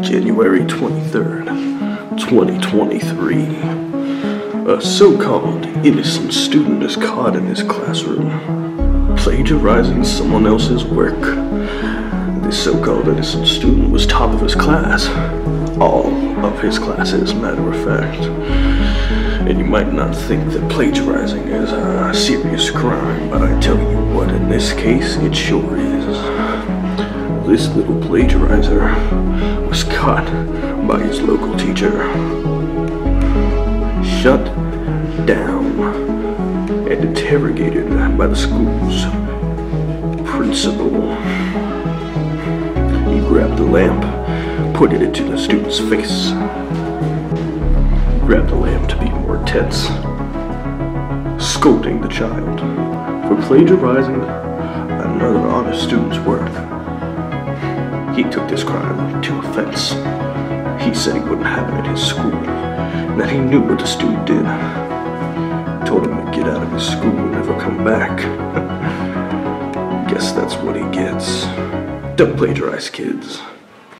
January 23rd, 2023. A so-called innocent student is caught in his classroom, plagiarizing someone else's work. The so-called innocent student was top of his class. All of his classes, matter of fact. And you might not think that plagiarizing is a serious crime, but I tell you what, in this case, it sure is. This little plagiarizer was caught by his local teacher. Shut down and interrogated by the school's principal. He grabbed the lamp, put it into the student's face. Grabbed the lamp to be more tense, scolding the child for plagiarizing another honest student's work. He took this crime to offense. He said he wouldn't have it at his school, and that he knew what the student did. Told him to get out of his school and never come back. Guess that's what he gets. Don't plagiarize, kids.